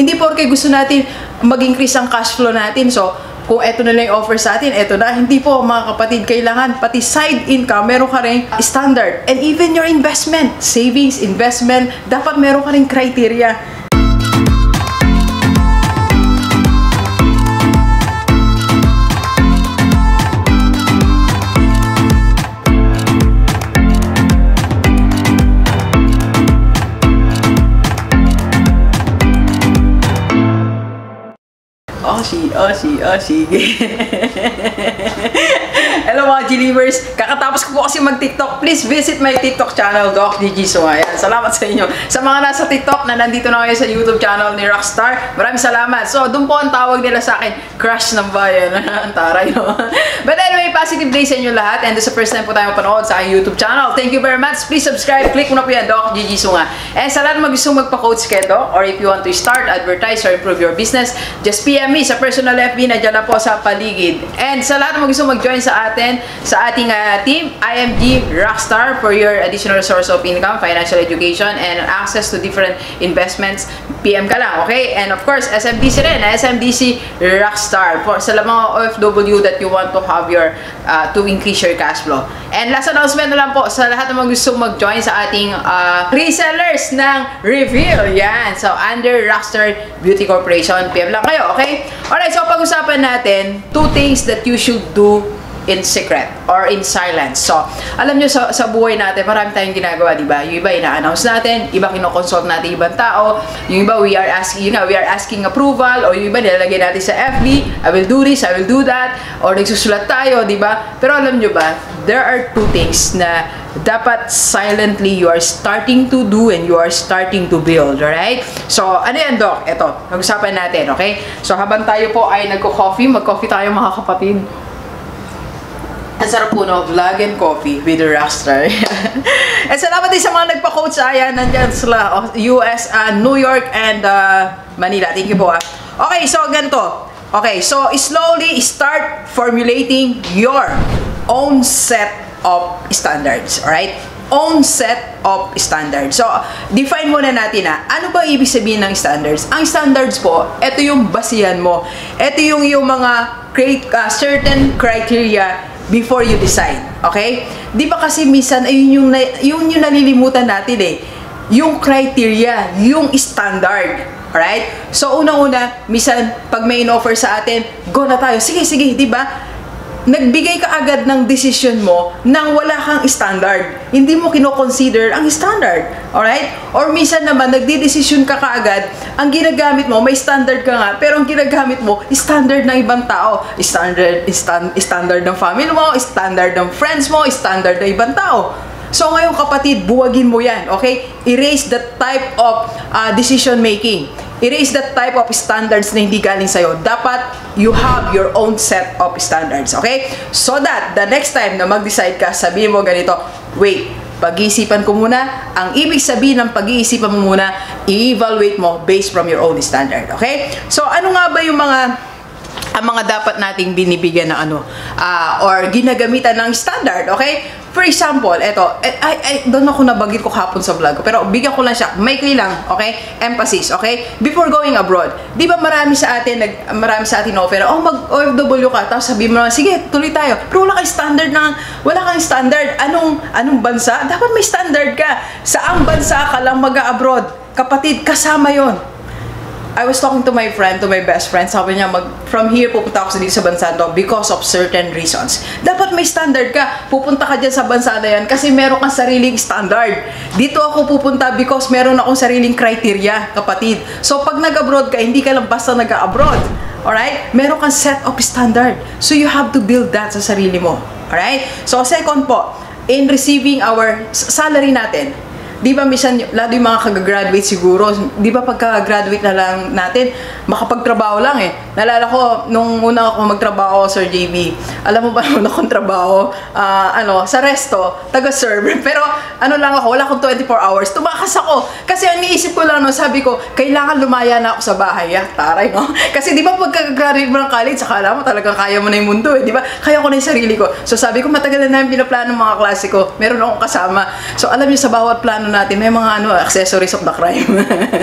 Hindi porke gusto natin mag-increase ang cash flow natin. So, kung eto na lang yung offer sa atin, eto na. Hindi po, mga kapatid, kailangan pati side income, meron ka rin standard. And even your investment, savings, investment, dapat meron ka rin criteria. Oshi, Oshi, Oshi. Hello mga G-Livers! Kakatapos ko po kasi mag-TikTok. Please visit my TikTok channel, Doc DG Sumayan. Salamat sa inyo. Sa mga nasa TikTok na nandito na kayo sa YouTube channel ni Rockstar, maraming salamat. So, doon po ang tawag nila sa akin, Crush ng Bayan. ang taray, no? But anyway, positive day sa inyo lahat. And the first time po tayo mapanood sa aking YouTube channel. Thank you very much. Please subscribe. Click mo na po yan, Doc DG Sunga. And sa lahat na gusto magpa-coach kay Doc, or if you want to start, advertise, or improve your business, just PM me sa personal FB na dyan na po sa paligid. And sa lahat na gusto mag-join sa atin, sa ating uh, team, IMG Rockstar for your additional source of income, financial and access to different investments, PM ka lang, okay? And of course, SMDC rin, SMDC Rockstar for sa mga OFW that you want to have your, uh, to increase your cash flow. And last announcement na lang po sa lahat ng mga gusto mag-join sa ating uh, resellers ng Reveal. Yan. So, under Rockstar Beauty Corporation, PM lang kayo, okay? Alright, so pag-usapan natin, two things that you should do in secret or in silence. So, alam nyo sa, sa buhay natin, marami tayong ginagawa, di ba? Yung iba ina-announce natin, iba kinoconsult natin ibang tao, yung iba we are asking, you know, we are asking approval, o yung iba nilalagay natin sa FB, I will do this, I will do that, or nagsusulat tayo, di ba? Pero alam nyo ba, there are two things na dapat silently you are starting to do and you are starting to build, alright? So, ano yan, Doc? Ito, mag-usapan natin, okay? So, habang tayo po ay nagko-coffee, mag-coffee tayo mga kapatid. Ang sarap po no, vlog and coffee with the Rockstar. and salamat din sa mga nagpa-coach sa ayan, nandyan sila, US, uh, New York, and uh, Manila. Thank you po ah. Okay, so ganito. Okay, so slowly start formulating your own set of standards, alright? Own set of standards. So, define muna natin na, ano ba ibig sabihin ng standards? Ang standards po, ito yung basihan mo. Ito yung yung mga create, uh, certain criteria before you decide. Okay? Di ba kasi minsan, ayun yung, yun yung nalilimutan natin eh. Yung criteria, yung standard. Alright? So, unang-una, minsan, pag may in-offer sa atin, go na tayo. Sige, sige, di ba? Nagbigay ka agad ng decision mo nang wala kang standard. Hindi mo kino-consider ang standard. Alright? Or minsan naman, nagdi-decision ka kaagad, ang ginagamit mo, may standard ka nga, pero ang ginagamit mo, standard ng ibang tao. Standard, stand, standard ng family mo, standard ng friends mo, standard ng ibang tao. So ngayon kapatid, buwagin mo yan, okay? Erase that type of uh, decision making erase that type of standards na hindi galing sa'yo. Dapat you have your own set of standards, okay? So that the next time na mag-decide ka, sabihin mo ganito, wait, pag-iisipan ko muna. Ang ibig sabihin ng pag-iisipan mo muna, i-evaluate mo based from your own standard, okay? So ano nga ba yung mga ang mga dapat nating binibigyan ng ano uh, or ginagamitan ng standard, okay? For example, eto, I, I doon ako nabagit ko kapon sa vlog pero bigyan ko lang siya, maikli lang, okay? Emphasis, okay? Before going abroad, di ba marami sa atin, nag, marami sa atin offer, oh mag OFW ka, tapos sabi mo na, sige, tuloy tayo. Pero wala kang standard na, wala kang standard. Anong, anong bansa? Dapat may standard ka. Saang bansa ka lang mag-abroad? Kapatid, kasama yon I was talking to my friend, to my best friend, sabi niya, mag, from here, pupunta ako sa dito sa bansa to because of certain reasons. Dapat may standard ka. Pupunta ka dyan sa bansa na yan kasi meron kang sariling standard. Dito ako pupunta because meron akong sariling criteria, kapatid. So, pag nag-abroad ka, hindi ka lang basta nag-abroad. Alright? Meron kang set of standard. So, you have to build that sa sarili mo. Alright? So, second po, in receiving our salary natin, di ba minsan, lalo yung mga kagagraduate siguro, di ba pagka-graduate na lang natin, makapagtrabaho lang eh. Nalala ko, nung una ako magtrabaho, Sir JB, alam mo ba nung akong trabaho, uh, ano, sa resto, taga-serve. Pero ano lang ako, wala akong 24 hours, tumakas ako. Kasi ang iniisip ko lang, no, sabi ko, kailangan lumaya na ako sa bahay. Ah, taray, no? Kasi di ba pagka-graduate mo ng college, akala mo talagang kaya mo na yung mundo eh, di ba? Kaya ko na yung sarili ko. So sabi ko, matagal na namin pinaplano mga klase ko. Meron akong kasama. So alam niyo, sa bawat plano natin, may mga ano, accessories of the crime.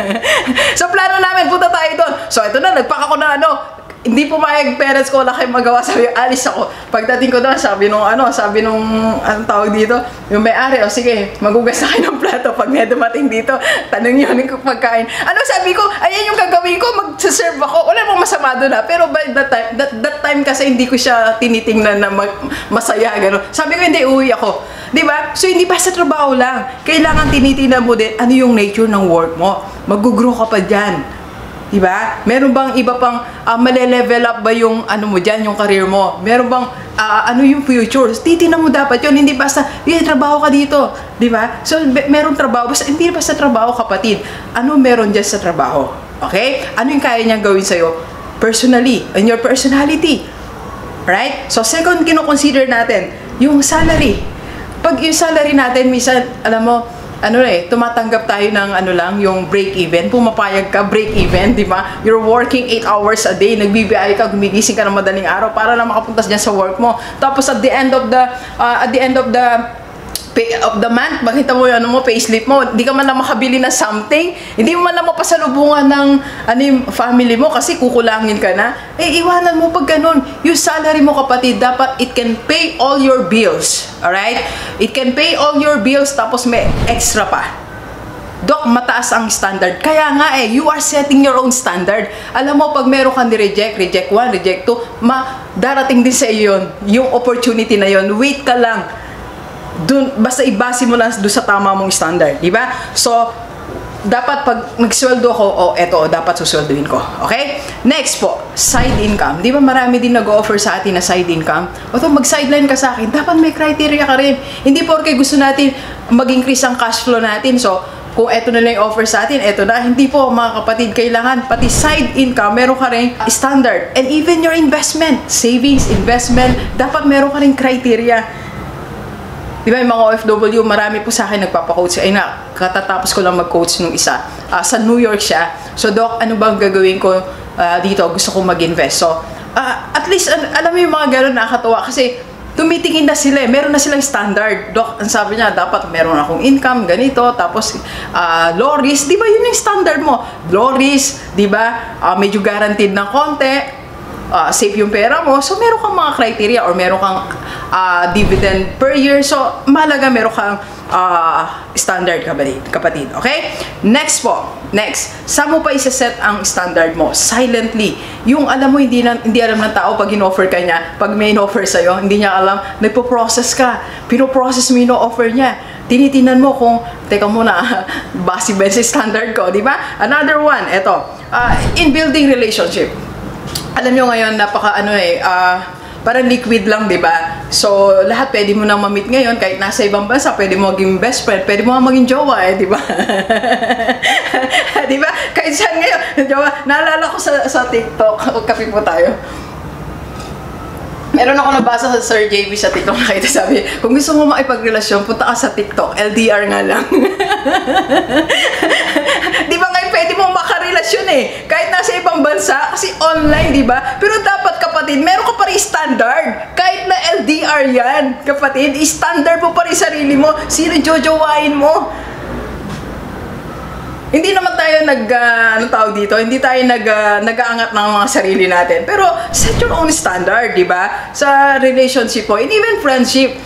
so, plano namin, punta tayo doon. So, ito na, nagpaka ko na ano, hindi pumayag parents ko, wala kayong magawa. Sabi, alis ako. Pagdating ko doon, sabi nung ano, sabi nung, anong tawag dito, yung may-ari, o sige, magugas na ng plato pag may dumating dito. Tanong yun yung pagkain. Ano sabi ko, ayan yung gagawin ko, mag-serve ako. Wala mong masama doon ha. Pero by that time, that, that time kasi hindi ko siya tinitingnan na mag, masaya, gano'n. Sabi ko, hindi, uwi ako. Di ba? So, hindi basta trabaho lang. Kailangan tinitingnan mo din ano yung nature ng work mo. Mag-grow ka pa dyan. Diba? Meron bang iba pang uh, male-level up ba yung ano mo diyan, yung career mo? Meron bang uh, ano yung future? Titingnan mo dapat 'yon, hindi basta, "Yeah, trabaho ka dito." 'Di ba? So meron trabaho, basta hindi basta trabaho kapatid. Ano meron diyan sa trabaho? Okay? Ano yung kaya niyang gawin sa iyo personally, in your personality? Right? So second kino-consider natin, yung salary. Pag yung salary natin, minsan, alam mo, ano eh, tumatanggap tayo ng ano lang, yung break even. Pumapayag ka, break even, di ba? You're working 8 hours a day, nagbibiyay ka, gumigising ka ng madaling araw para lang makapuntas dyan sa work mo. Tapos at the end of the, uh, at the end of the pay of the month, makita mo yung ano mo, payslip mo, hindi ka man lang makabili ng something, hindi mo man lang mapasalubungan ng ano yung family mo kasi kukulangin ka na, eh iwanan mo pag ganun. Yung salary mo kapatid, dapat it can pay all your bills. Alright? It can pay all your bills tapos may extra pa. Dok, mataas ang standard. Kaya nga eh, you are setting your own standard. Alam mo, pag meron kang reject reject 1, reject 2, ma, darating din sa iyo yun, yung opportunity na yun. Wait ka lang dun, basta ibase mo lang doon sa tama mong standard, di ba? So, dapat pag nagsweldo ako, oh, eto, oh, dapat susweldoin ko. Okay? Next po, side income. Di ba marami din nag-offer sa atin na side income? O to, mag-sideline ka sa akin, dapat may criteria ka rin. Hindi porke gusto natin mag-increase ang cash flow natin. So, kung eto na lang yung offer sa atin, eto na. Hindi po, mga kapatid, kailangan pati side income, meron ka rin standard. And even your investment, savings, investment, dapat meron ka rin criteria Di ba yung mga OFW, marami po sa akin nagpapacoach. Ay na, katatapos ko lang mag-coach nung isa. Uh, sa New York siya. So, Doc, ano bang gagawin ko uh, dito? Gusto ko mag-invest. So, uh, at least, uh, alam mo yung mga gano'n nakakatawa. Kasi, tumitingin na sila eh. Meron na silang standard. Doc, ang sabi niya, dapat meron akong income, ganito. Tapos, uh, low risk. Di ba yun yung standard mo? Low risk, di ba? Uh, medyo guaranteed ng konti uh, safe yung pera mo. So, meron kang mga criteria or meron kang uh, dividend per year. So, malaga meron kang uh, standard kapatid, kapatid. Okay? Next po. Next. Saan mo pa isa-set ang standard mo? Silently. Yung alam mo, hindi, na, hindi alam ng tao pag in-offer ka niya, pag may in-offer sa'yo, hindi niya alam, nagpo-process ka. Pino-process mo yung offer niya. Tinitinan mo kung, teka muna, base ba sa standard ko, di ba? Another one, eto, uh, in building relationship alam nyo ngayon, napaka ano eh, uh, parang liquid lang, di ba? So, lahat pwede mo nang mamit ngayon, kahit nasa ibang bansa, pwede mo maging best friend, pwede mo maging jowa eh, di ba? di ba? Kahit saan ngayon, jowa, naalala ko sa, sa TikTok, kape po tayo, Meron ako nabasa sa Sir JB sa TikTok nakita sabi, kung gusto mo makipagrelasyon, punta ka sa TikTok. LDR nga lang. di ba pwede mong makarelasyon eh. Kahit nasa ibang bansa, kasi online, di ba? Pero dapat kapatid, meron ka pa rin standard. Kahit na LDR yan, kapatid, standard mo pa rin sarili mo. Sino jojowain mo? hindi naman tayo nag uh, ano dito, hindi tayo nag uh, nag-aangat ng mga sarili natin. Pero set your own standard, 'di ba? Sa relationship po, and even friendship.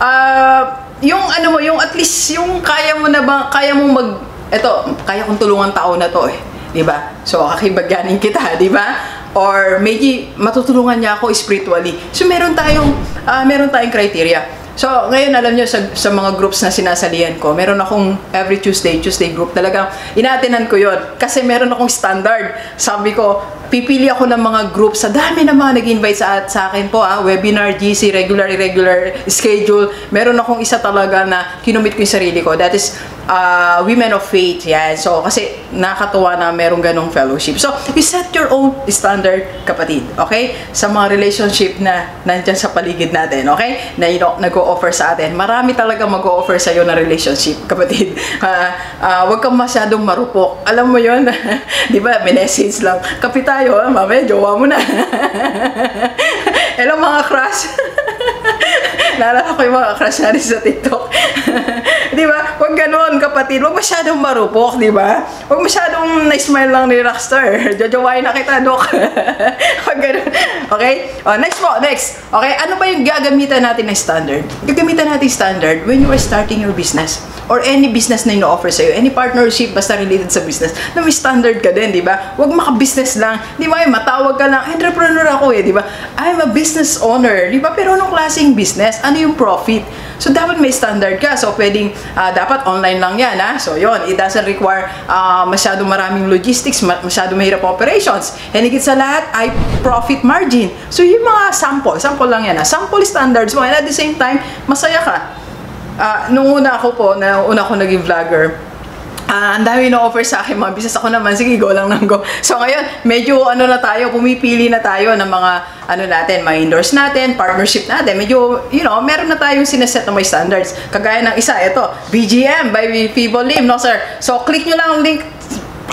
Uh, yung ano mo, yung at least yung kaya mo na ba, kaya mo mag eto, kaya kong tulungan tao na to eh. ba? So kakibagyanin kita, ba? Or maybe matutulungan niya ako spiritually. So meron tayong uh, meron tayong criteria. So, ngayon alam niyo sa, sa mga groups na sinasalihan ko, meron akong every Tuesday, Tuesday group talaga. Inaatinan ko yon kasi meron akong standard. Sabi ko, pipili ako ng mga group sa dami ng mga nag-invite sa, sa akin po, ah, webinar, GC, regular, irregular schedule. Meron akong isa talaga na kinumit ko yung sarili ko. That is uh, women of faith. Yan. So, kasi nakakatuwa na merong ganong fellowship. So, you set your own standard, kapatid. Okay? Sa mga relationship na nandyan sa paligid natin. Okay? Na you know, nag offer sa atin. Marami talaga mag-o-offer sa iyo na relationship, kapatid. Uh, uh, huwag kang masyadong marupok. Alam mo yon Di ba? May message lang. Kapi tayo, ah, mamaya, jowa mo na. Hello mga crush. Naalala ko yung mga crush natin sa TikTok. Di ba? Huwag ganun, kapatid. Huwag masyadong marupok, di ba? Huwag masyadong na-smile lang ni Rockstar. Jojowain na kita, Dok. Okay? Oh, next po, next. Okay, ano ba yung gagamitan natin ng standard? Gagamitan natin standard when you are starting your business or any business na ino-offer sa'yo, any partnership basta related sa business, na may standard ka din, di ba? Huwag maka-business lang. Di ba? Matawag ka lang, entrepreneur ako eh, di ba? I'm a business owner, di ba? Pero anong klaseng business? Ano yung profit? So, dapat may standard ka. So, pwedeng, uh, dapat online lang yan, ha? So, yon It doesn't require uh, masyado maraming logistics, masyado mahirap operations. And sa lahat, ay profit margin. So, yung mga sample, sample lang yan, ha? Sample standards mo. And at the same time, masaya ka uh, nung una ako po, na una ako naging vlogger, Uh, ang dami na offer sa akin mga business. Ako naman sige go lang nang go. So ngayon medyo ano na tayo pumipili na tayo ng mga ano natin mga endorse natin partnership natin. Medyo you know meron na tayong sineset na may standards. Kagaya ng isa ito BGM by Fibo Lim no sir? So click nyo lang ang link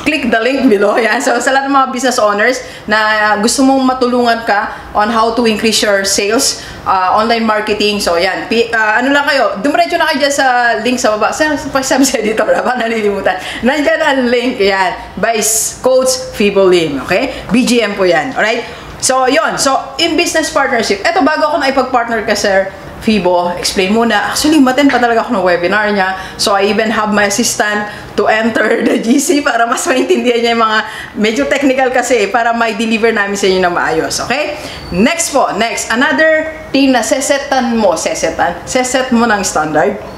click the link below. Yan. So, sa lahat ng mga business owners na gusto mong matulungan ka on how to increase your sales, uh, online marketing. So, yan. P uh, ano lang kayo, dumiretso na kayo dyan sa link sa baba. Sa, pakisabi sa editor, ba? Nalilimutan. Nandyan ang link. Yan. By Coach Fibo Lim. Okay? BGM po yan. Alright? So, yon So, in business partnership, eto bago ako na ipag-partner ka, sir, Fibo, explain muna. Actually, maten pa talaga ako ng webinar niya. So, I even have my assistant to enter the GC para mas maintindihan niya yung mga medyo technical kasi para may deliver namin sa inyo na maayos. Okay? Next po, next. Another thing na sesetan mo, sesetan, seset mo ng standard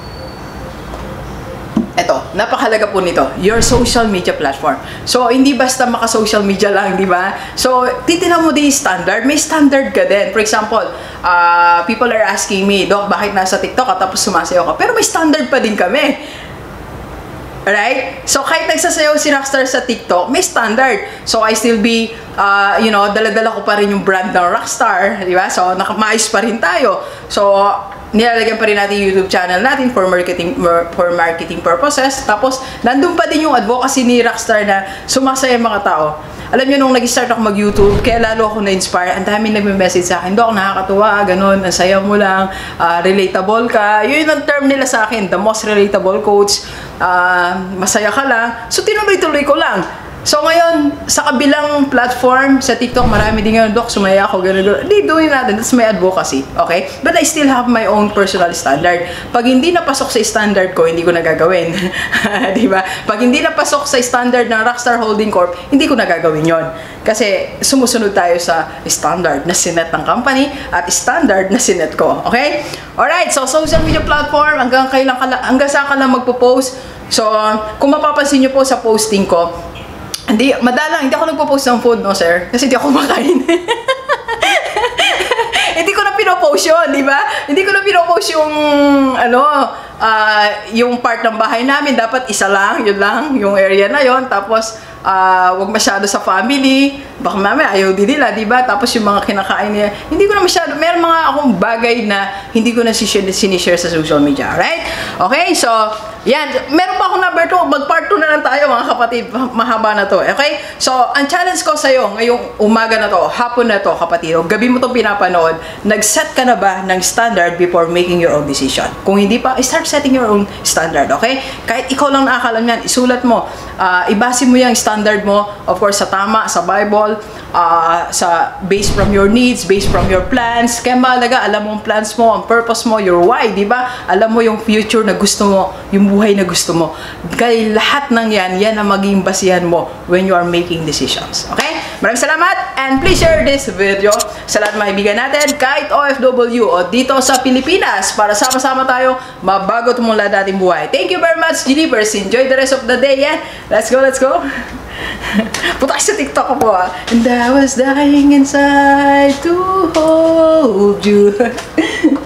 napakalaga po nito, your social media platform. So, hindi basta maka-social media lang, di ba? So, titinan mo din standard. May standard ka din. For example, uh, people are asking me, Doc, bakit nasa TikTok at tapos sumasayaw ka? Pero may standard pa din kami. Right? So, kahit nagsasayaw si Rockstar sa TikTok, may standard. So, I still be, uh, you know, daladala ko pa rin yung brand ng Rockstar, di ba? So, maayos pa rin tayo. So, nilalagyan pa rin natin yung YouTube channel natin for marketing for marketing purposes. Tapos, nandun pa din yung advocacy ni Rockstar na sumasaya mga tao. Alam niyo nung nag-start ako mag-YouTube, kaya lalo ako na-inspire. Ang daming nagme-message sa akin, Dok, nakakatuwa, ganun, ang saya mo lang, uh, relatable ka. Yun ang term nila sa akin, the most relatable coach, uh, masaya ka lang. So, tinuloy-tuloy ko lang. So ngayon, sa kabilang platform, sa TikTok, marami din ngayon, Dok, sumaya ako, gano'n, gano'n. Hindi, doing natin. That's my advocacy. Okay? But I still have my own personal standard. Pag hindi napasok sa standard ko, hindi ko nagagawin. di ba? Pag hindi napasok sa standard ng Rockstar Holding Corp, hindi ko nagagawin yon Kasi sumusunod tayo sa standard na sinet ng company at standard na sinet ko. Okay? Alright, so social media platform, hanggang kailan ka hanggang saan ka lang magpo-post. So, kung mapapansin nyo po sa posting ko, hindi, madalang, hindi ako nagpo-post ng food, no, sir? Kasi hindi ako makain. hindi ko na pinopost yun, di ba? Hindi ko na pinopost yung, ano, uh, yung part ng bahay namin. Dapat isa lang, yun lang, yung area na yon Tapos, uh, wag masyado sa family, baka mamaya ayaw din nila, di ba? Tapos yung mga kinakain niya, hindi ko na masyado, meron mga akong bagay na hindi ko na sinishare sa social media, right? Okay, so, yan, meron pa akong number 2, mag part 2 na lang tayo mga kapatid, mahaba na to, okay? So, ang challenge ko sa'yo, ngayong umaga na to, hapon na to, kapatid, o gabi mo itong pinapanood, nag-set ka na ba ng standard before making your own decision? Kung hindi pa, start setting your own standard, okay? Kahit ikaw lang nakakalam yan, isulat mo, uh, ibase mo yung standard mo, of course, sa tama, sa Bible, uh, sa based from your needs, based from your plans. Kaya malaga, alam mo ang plans mo, ang purpose mo, your why, di ba? Alam mo yung future na gusto mo, yung buhay na gusto mo. Kaya lahat ng yan, yan ang maging basihan mo when you are making decisions. Okay? Maraming salamat and please share this video sa lahat mga natin kahit OFW o dito sa Pilipinas para sama-sama tayo mabago tumula natin buhay. Thank you very much, Gilivers. Enjoy the rest of the day. Yeah? Let's go, let's go. Puta sa TikTok po ah. And I was dying inside to hold you.